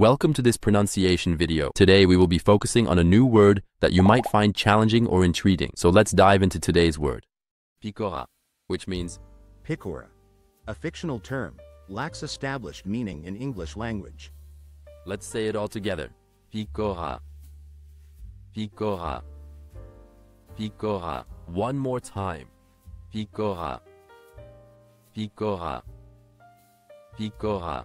Welcome to this pronunciation video. Today we will be focusing on a new word that you might find challenging or intriguing. So let's dive into today's word. Picora, which means Picora, a fictional term, lacks established meaning in English language. Let's say it all together. Picora. Picora. Picora. One more time. Picora. Picora. Picora.